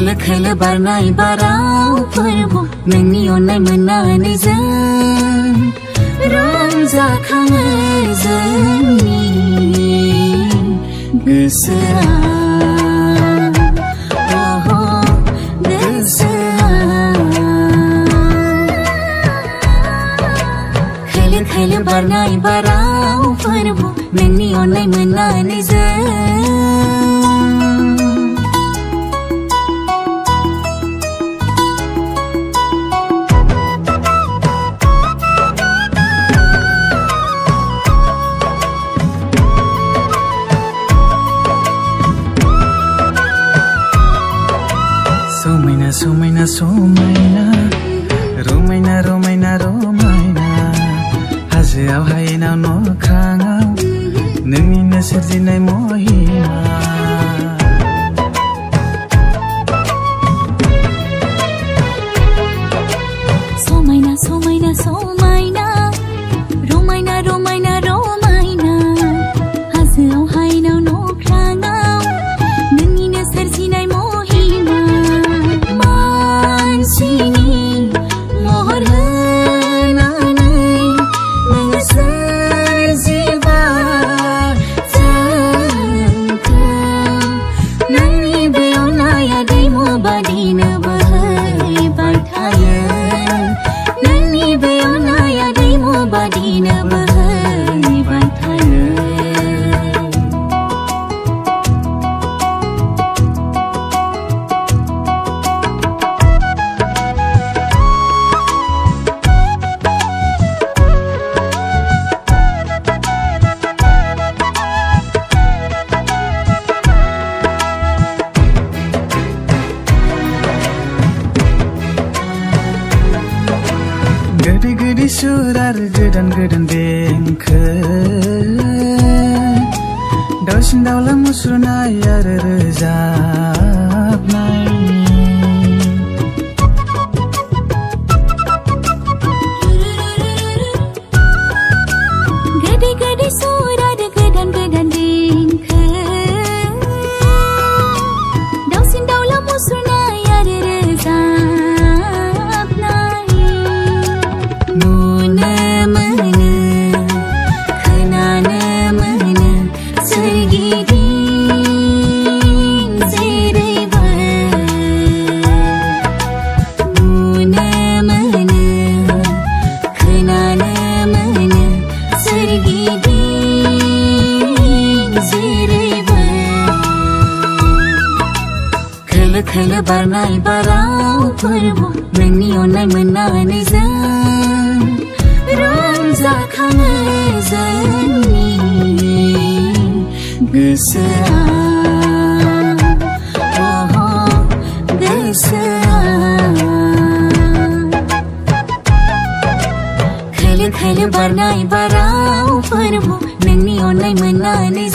खोलो बारनाय बाराव फोरबो नोंनि अननाय मोननानै जों रंजाखाङो जोंनि गोसोआ अह गोसोआ खोलो खोलो बारनाय बाराव फोरबो नोंनि अननाय मोननानै जों समायना रमायना रमायना रमायना हाजोआव हायेनाव न'खाङाव नोंनिनो सोरजिनाय महिमा। समायना समायना समायना गोदै गोदै सुर आरो गोदान गोदान देंखो। दाउसिन दाउला मुसुरनाय आरो रोजाबनाय। खोलो खोलो बारनाय बाराव फोरबो नोंनि अननाय मोननानै जों रंजाखाङो जोंनि गोसोआ अह गोसोआ खोलो खोलो बारनाय बाराव फोरबो नोंनि अननाय मोननानै